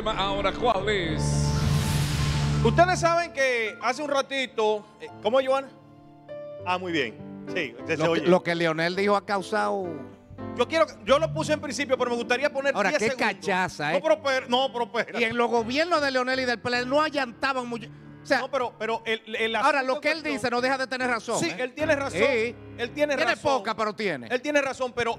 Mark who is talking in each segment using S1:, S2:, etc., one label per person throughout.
S1: tema ahora, ¿cuál es?
S2: Ustedes saben que hace un ratito, eh, ¿cómo Joana? Ah, muy bien. Sí, usted se
S3: Lo, que-
S2: oye.
S3: lo que Leonel dijo ha causado.
S2: Yo quiero, yo lo puse en principio, pero me gustaría poner
S3: Ahora,
S2: 10
S3: qué
S2: segundos.
S3: cachaza,
S2: No,
S3: ¿eh?
S2: pero, espera, no, pero.
S3: Y en los gobiernos de Leonel y del PLD no allantaban mucho. O sea,
S2: No, pero, pero el, el
S3: ahora lo que él
S2: cuestión-
S3: dice no deja de tener razón.
S2: Sí,
S3: ¿eh?
S2: él tiene razón.
S3: Sí.
S2: Él tiene,
S3: Tiene
S2: razón.
S3: poca, pero tiene.
S2: Él tiene razón, pero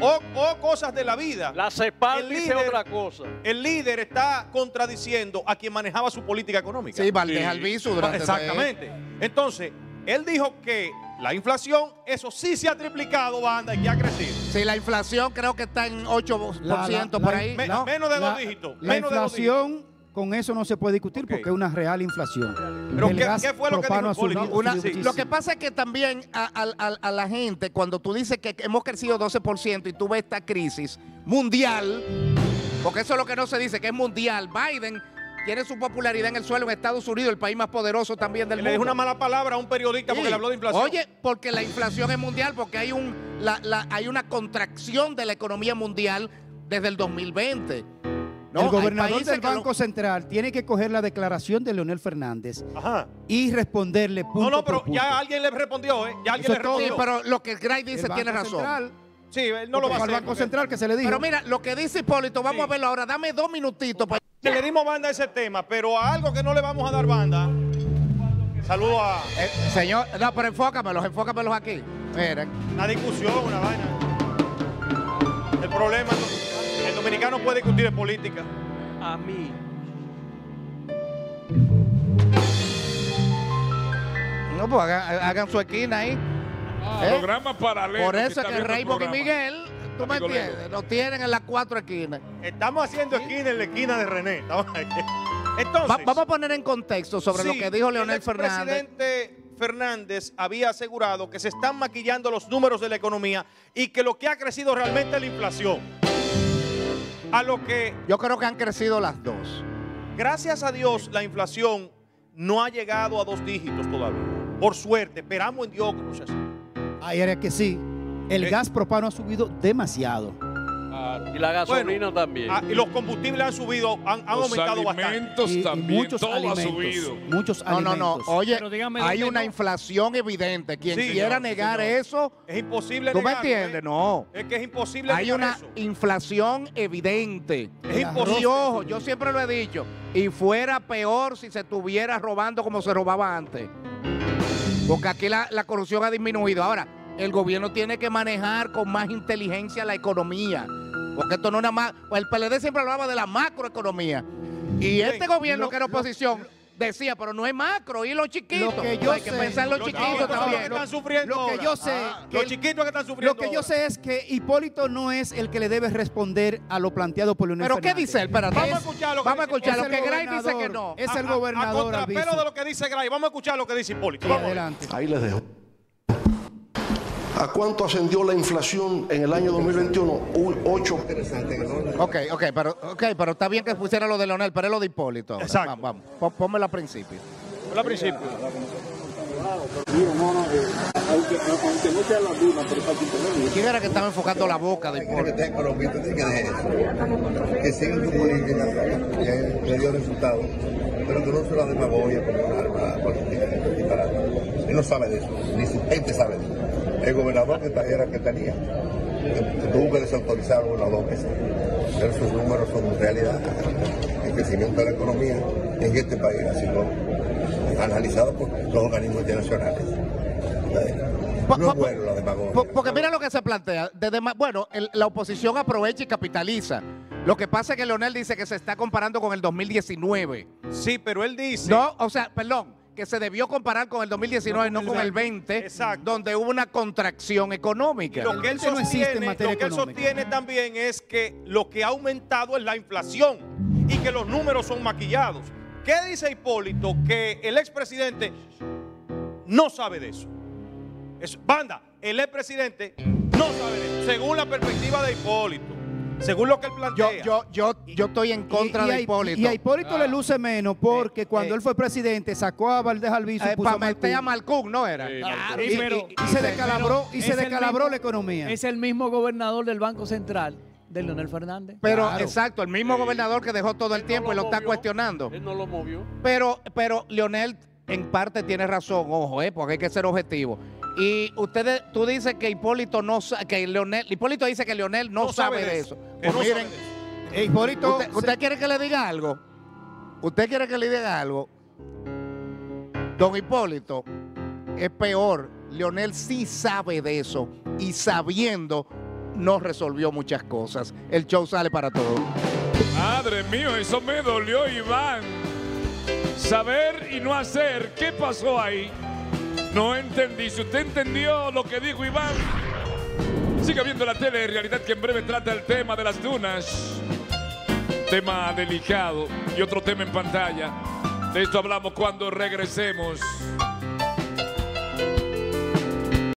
S2: o, o cosas de la vida.
S4: La CEPAL
S2: El
S4: dice
S2: líder-
S4: otra cosa.
S2: El líder está contradiciendo a quien manejaba su política económica.
S3: Sí, Valdés
S4: Sí.
S3: Albizu durante
S2: Exactamente. Entonces, él dijo que la inflación, eso sí se ha triplicado, banda, y que ha crecido.
S3: Sí, la inflación creo que está en 8%
S5: La- la-
S3: por
S5: la-
S3: ahí.
S2: Me-
S3: ¿no?
S2: menos de
S5: La-
S2: dos dígitos.
S5: La
S2: menos de dos
S5: inflación, con eso no se puede discutir porque es una real inflación.
S2: Pero
S5: El
S2: ¿qué-
S5: gas
S2: qué fue lo que dijo?
S3: Una-
S2: Sí.
S3: lo que pasa es que también a, a- a- a la gente, cuando tú dices que hemos crecido 12% y tú ves esta crisis mundial, porque eso es lo que no se dice, que es mundial, Biden tiene su popularidad en el suelo en Estados Unidos, el país más poderoso también del
S2: Le
S3: mundo.
S2: dijo una mala palabra a un periodista porque le habló de inflación.
S3: Oye, porque la inflación es mundial, porque hay, un, la- la- hay una contracción de la economía mundial desde el 2020. ¿No?
S5: el gobernador del Banco Central tiene que coger la declaración de Leonel Fernández
S2: Ajá.
S5: y responderle punto
S2: No, no,
S5: por
S2: pero
S5: punto.
S2: ya alguien le respondió, ¿eh? Ya alguien
S5: Eso
S2: le
S5: es todo.
S3: Sí,
S2: respondió.
S3: pero lo que Gray
S5: El
S3: dice
S5: Banco
S3: tiene razón.
S5: Central,
S2: Sí, él no lo va a hacer.
S5: Banco
S2: porque-
S5: Central que se le dijo.
S3: Pero mira, lo que dice Hipólito, vamos
S2: Sí.
S3: a verlo ahora. Dame dos minutitos. para-
S2: Le dimos banda a ese tema, pero a algo que no le vamos a dar banda. Saludo a
S3: Eh, señor, no, pero enfócamelos, enfócamelos aquí. Miren.
S2: una discusión, una vaina. El problema, el dominicano puede discutir de política.
S4: A mí.
S3: No, pues hagan, hagan su esquina ahí. ¿Eh?
S1: Programa paralelo.
S3: Por eso que
S1: viendo el
S3: Raymond y. Miguel, tú me
S1: Amigo
S3: entiendes, lo tienen en las cuatro esquinas.
S2: Estamos haciendo esquina en la esquina de René. Entonces,
S3: Va- vamos a poner en contexto sobre lo que dijo
S2: el
S3: Leonel Fernández.
S2: expresidente Fernández había asegurado que se están maquillando los números de la economía y que lo que ha crecido realmente es la inflación. A lo que,
S3: Yo creo que han crecido las dos.
S2: gracias a Dios, la inflación no ha llegado a dos dígitos todavía. Por suerte, esperamos en Dios que no sea así.
S5: Ayer es que sí. El
S2: Eh.
S5: gas propano ha subido demasiado.
S4: Y la gasolina también.
S2: Ah, y los combustibles han subido, han, han
S1: Los
S2: aumentado bastante.
S1: alimentos
S5: Y- muchos
S1: todo
S5: alimentos.
S1: ha subido.
S5: Muchos
S3: No, no, no.
S5: alimentos.
S3: Oye, hay una
S6: no.
S3: inflación evidente. Quien
S2: Sí,
S3: quiera negar
S2: señor.
S3: eso,
S2: Es imposible
S3: ¿tú me entiendes?
S2: ¿eh?
S3: No.
S2: Es que es imposible
S3: Hay
S2: negar
S3: una
S2: eso.
S3: inflación evidente.
S2: Es imposible.
S3: Y ojo, yo siempre lo he dicho, y fuera peor si se estuviera robando como se robaba antes. Porque aquí la, la corrupción ha disminuido. Ahora, el gobierno tiene que manejar con más inteligencia la economía. Porque esto no es nada más. el PLD siempre hablaba de la macroeconomía. Y este gobierno
S5: lo-
S3: que era oposición decía, pero no es macro, y los chiquitos.
S5: Lo que yo
S3: Hay que pensar en los chiquitos también.
S2: están sufriendo
S5: Lo que yo sé,
S2: Ah,
S5: que
S2: los chiquitos que están sufriendo
S5: Lo que yo sé es que Hipólito no es el que le debe responder a lo planteado por Leonel
S3: ¿Pero qué dice él? Espérate.
S2: Vamos a
S3: Es-
S2: escuchar lo que
S3: Vamos a escuchar
S5: Es
S3: lo
S5: el
S3: que Gray dice que
S5: gobernador.
S3: no.
S5: Es
S2: A-
S5: el
S2: a- A,
S5: gobernador
S2: contrapelo de lo que dice Gray, vamos a escuchar lo que dice Hipólito.
S5: Sí,
S2: Vamos a
S5: adelante.
S7: Ahí les dejo. ¿A cuánto ascendió la inflación en el año 2021? Un 8.
S3: Ok, ok, pero, okay, pero está bien que pusiera lo de Leonel, pero es lo de Hipólito. ahora.
S2: Exacto.
S3: Vamos, vamos. Pon- Pónmelo al principio.
S2: Al principio.
S3: ¿Quién era que estaba enfocando la boca de Hipólito?
S8: Este economista tiene que dejar eso. Que sigan su política, que le dio resultados, pero que no se la demagogia como un arma política. Él no sabe de eso, ni su gente sabe de eso. El gobernador que era que tenía, que tuvo que desautorizar una o dos veces. Pero esos números son realidad. El crecimiento de la economía en este país ha sido analizado por los organismos internacionales. No es bueno la demagogia.
S3: Po- Porque mira lo que se plantea. Desde bueno, el- la oposición aprovecha y capitaliza. Lo que pasa es que Leonel dice que se está comparando con el 2019.
S2: Sí, pero él dice.
S3: No, o sea, perdón, que se debió comparar con el 2019, no con el 20,
S2: Exacto.
S3: donde hubo una contracción económica.
S2: Lo que él
S5: Eso no existe en
S2: sostiene,
S5: materia
S2: lo que él
S5: económica.
S2: sostiene también es que lo que ha aumentado es la inflación y que los números son maquillados. ¿Qué dice Hipólito? Que el expresidente no sabe de eso. Es, banda, el expresidente no sabe de eso, según la perspectiva de Hipólito, según lo que él
S3: Yo,
S2: plantea.
S3: yo, yo, yo estoy en contra
S5: Y- y
S3: de Hipólito.
S5: Y a Hipólito le luce menos porque
S3: Eh,
S5: cuando
S3: eh.
S5: él fue presidente sacó a Valdés Albizu y puso
S3: para meter a
S5: Malcún.
S3: ¿no era?
S1: Sí,
S3: Claro,
S6: Sí,
S3: y-
S6: pero-
S3: y-
S5: y se descalabró, y se descalabró
S6: mismo-
S5: la economía.
S6: Es el mismo gobernador del Banco Central
S5: de Leonel Fernández.
S3: Pero
S5: Claro.
S3: exacto, el mismo
S4: Sí.
S3: gobernador que dejó todo el
S4: Él no
S3: tiempo y
S4: lo
S3: lo está cuestionando.
S4: Él no lo movió.
S3: Pero, pero Leonel en parte tiene razón, ojo, eh, porque hay que ser objetivo. Y ustedes, tú dices que Hipólito no que Leonel, Hipólito dice que Leonel no, sabe, de eso. Pues
S2: no
S3: miren,
S2: sabe de eso.
S5: Hipólito,
S3: ¿usted,
S5: se-
S3: usted quiere que le diga algo? ¿Usted quiere que le diga algo? Don Hipólito es peor. Leonel sí sabe de eso y sabiendo no resolvió muchas cosas. El show sale para todos.
S1: Madre mío, eso me dolió, Iván. Saber y no hacer. ¿Qué pasó ahí? No entendí. Si usted entendió lo que dijo Iván, siga viendo la tele. En realidad que en breve trata el tema de las dunas. Tema delicado y otro tema en pantalla. De esto hablamos cuando regresemos.